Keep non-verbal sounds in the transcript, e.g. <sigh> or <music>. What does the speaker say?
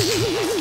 Yeah. <laughs>